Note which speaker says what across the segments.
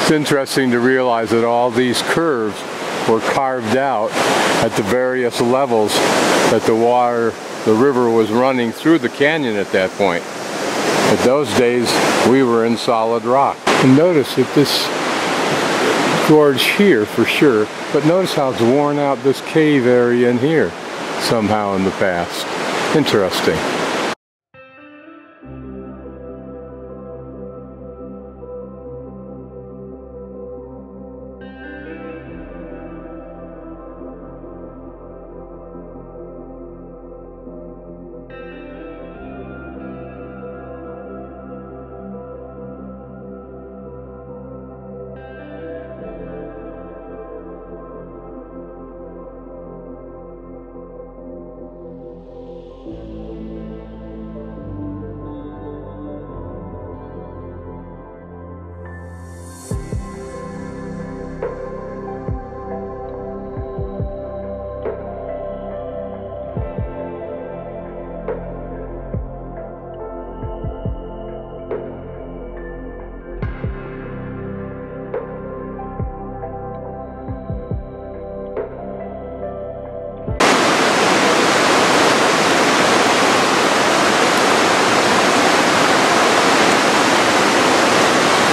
Speaker 1: It's interesting to realize that all these curves were carved out at the various levels that the water, the river was running through the canyon at that point. At those days, we were in solid rock. And notice that this gorge here for sure, but notice how it's worn out this cave area in here somehow in the past. Interesting.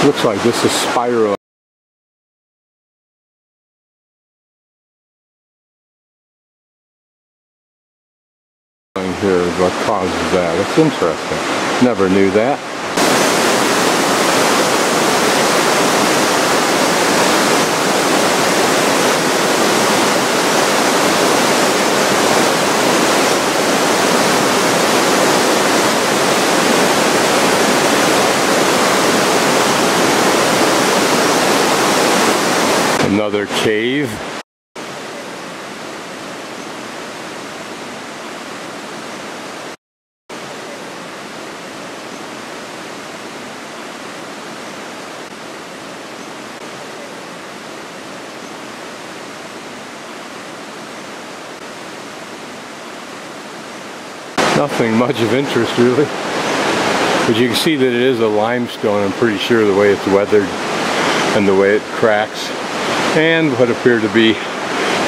Speaker 1: Looks like this is spiral. Here is what causes that. It's interesting. Never knew that. Another cave. Nothing much of interest really. But you can see that it is a limestone, I'm pretty sure, the way it's weathered and the way it cracks. And what appear to be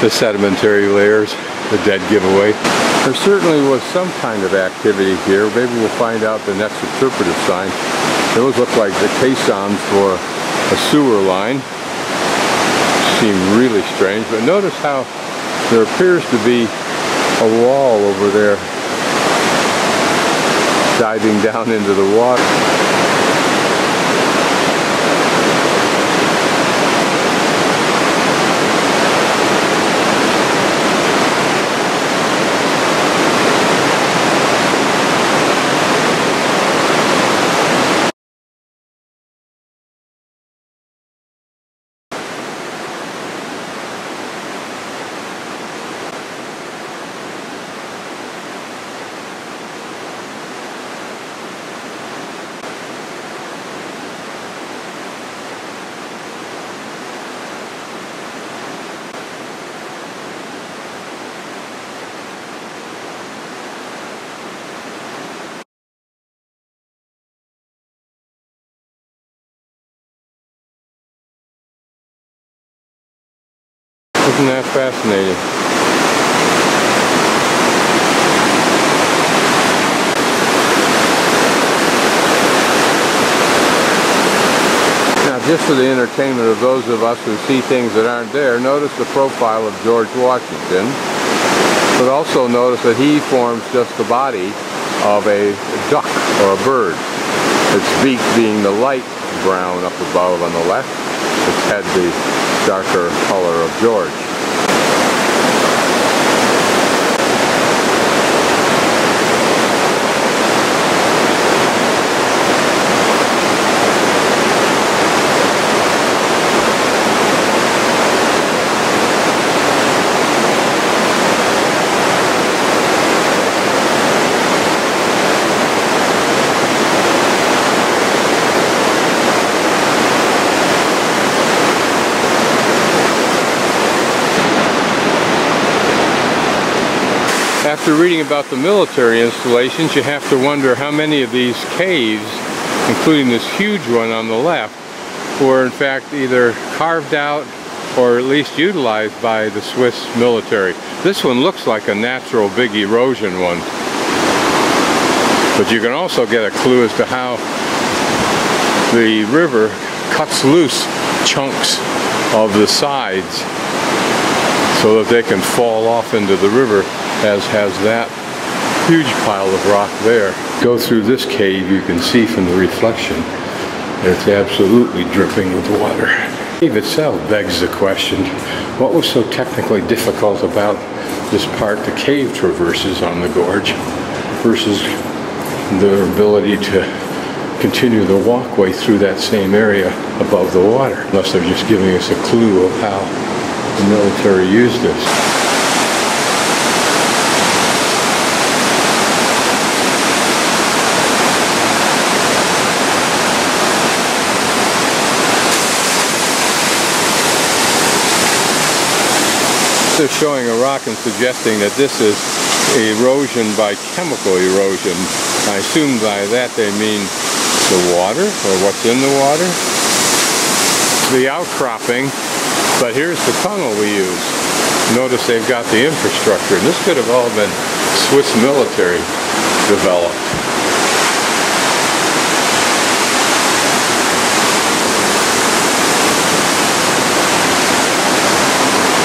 Speaker 1: the sedimentary layers, the dead giveaway. There certainly was some kind of activity here. Maybe we'll find out the next interpretive sign. Those look like the caissons for a sewer line. Seem really strange, but notice how there appears to be a wall over there diving down into the water. Isn't that fascinating? Now just for the entertainment of those of us who see things that aren't there, notice the profile of George Washington, but also notice that he forms just the body of a duck or a bird. Its beak being the light brown up above on the left, its head the darker color of George. After reading about the military installations, you have to wonder how many of these caves, including this huge one on the left, were in fact either carved out or at least utilized by the Swiss military. This one looks like a natural big erosion one. But you can also get a clue as to how the river cuts loose chunks of the sides so that they can fall off into the river as has that huge pile of rock there. Go through this cave you can see from the reflection it's absolutely dripping with water. The cave itself begs the question, what was so technically difficult about this part the cave traverses on the gorge versus their ability to continue the walkway through that same area above the water, unless they're just giving us a clue of how the military used this. They're showing a rock and suggesting that this is erosion by chemical erosion. I assume by that they mean the water or what's in the water. The outcropping, but here's the tunnel we use. Notice they've got the infrastructure. And this could have all been Swiss military developed.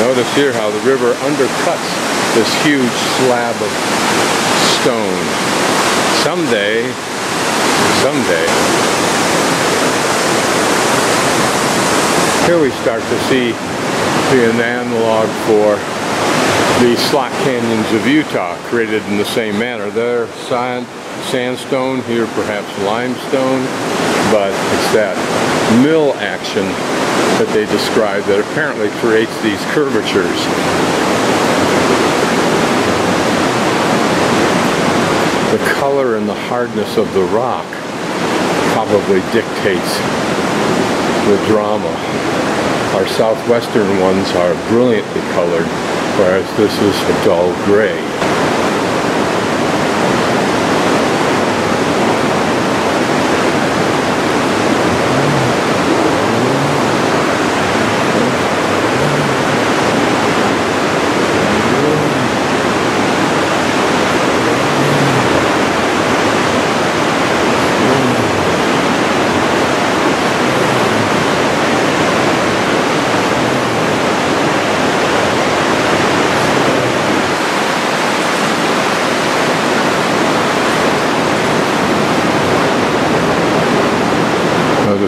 Speaker 1: Notice here how the river undercuts this huge slab of stone. Someday, someday, here we start to see the analog for the slot canyons of Utah created in the same manner. There, sand, sandstone, here perhaps limestone, but it's that mill action that they describe that apparently creates these curvatures. The color and the hardness of the rock probably dictates the drama. Our southwestern ones are brilliantly colored, whereas this is a dull gray.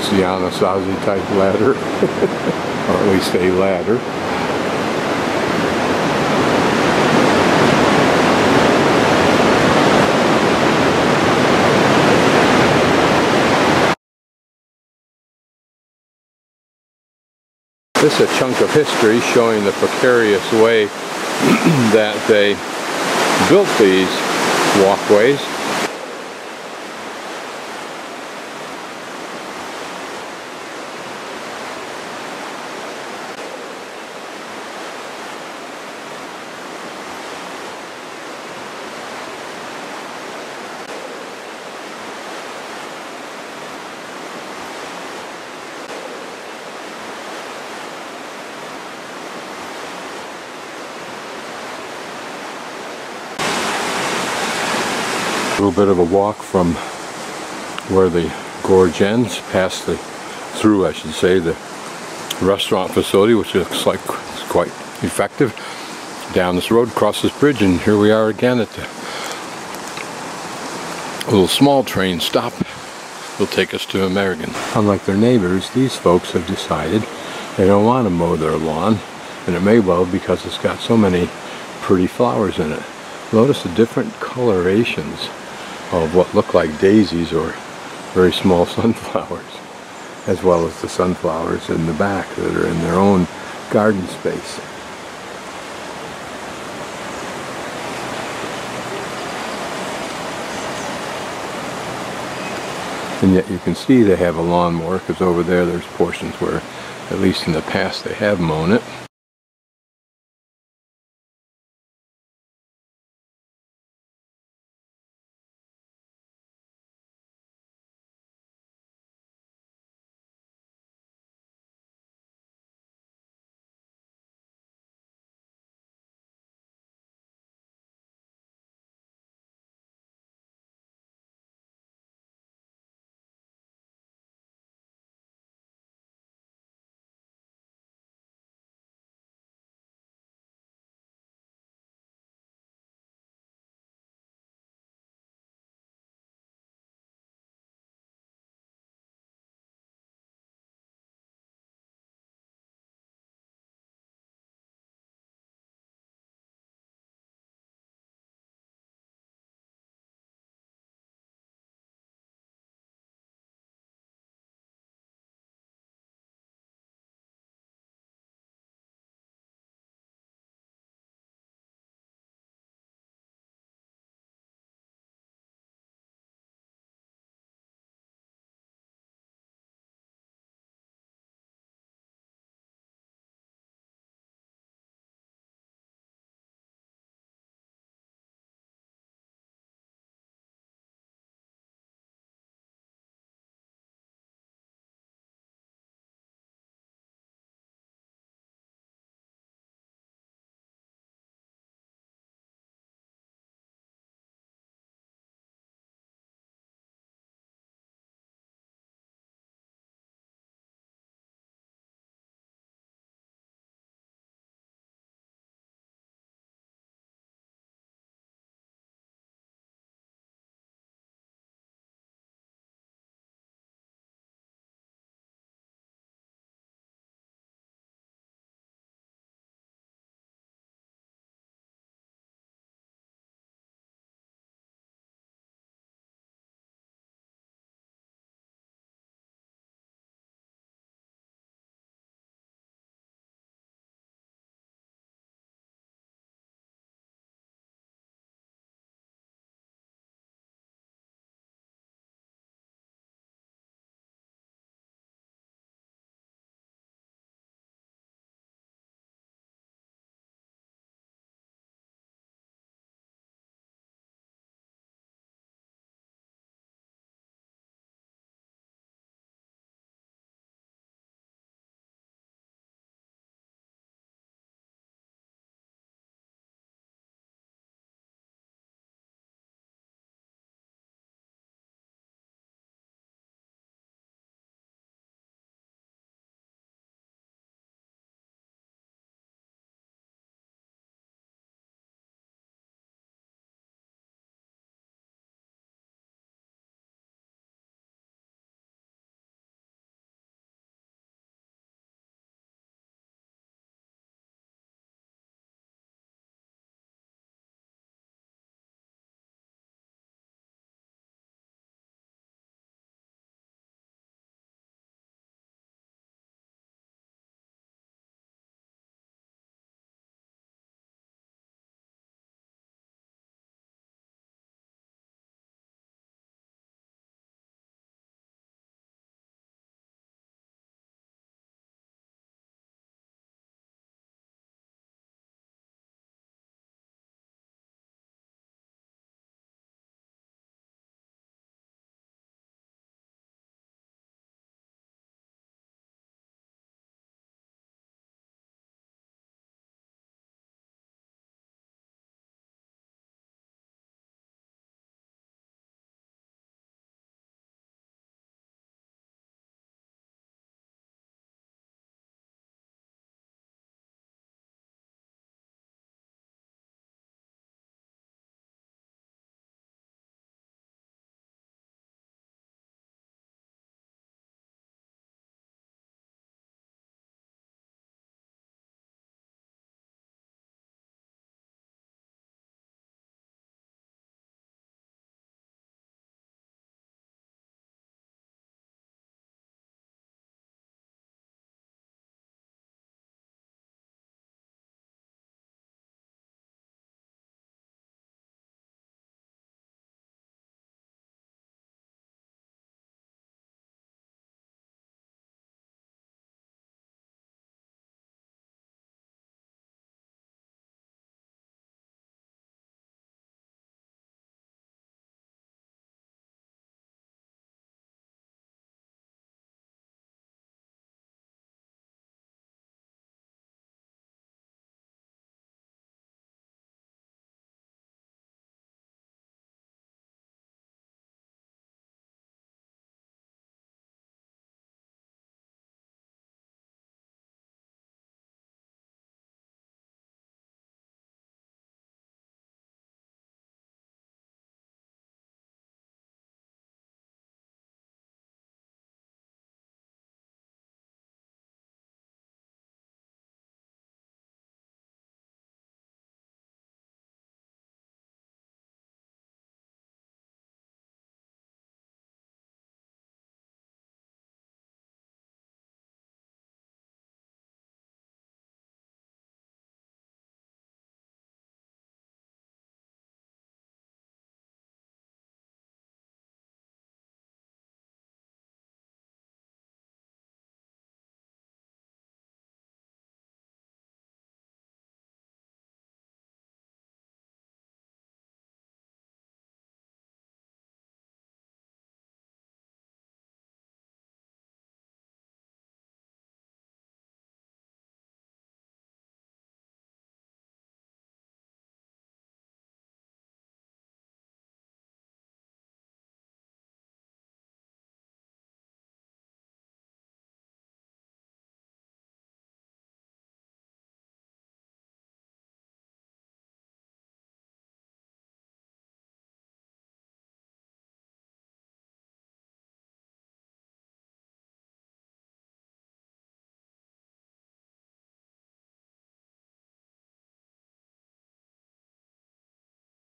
Speaker 1: Notice the Anasazi type ladder, or at least a ladder. This is a chunk of history showing the precarious way that they built these walkways little bit of a walk from where the gorge ends, past the, through I should say, the restaurant facility, which looks like it's quite effective. Down this road, across this bridge, and here we are again at the little small train stop. Will take us to Meiringen. Unlike their neighbors, these folks have decided they don't want to mow their lawn, and it may well because it's got so many pretty flowers in it. Notice the different colorations of what look like daisies or very small sunflowers as well as the sunflowers in the back that are in their own garden space. And yet you can see they have a lawnmower because over there there's portions where at least in the past they have mown it.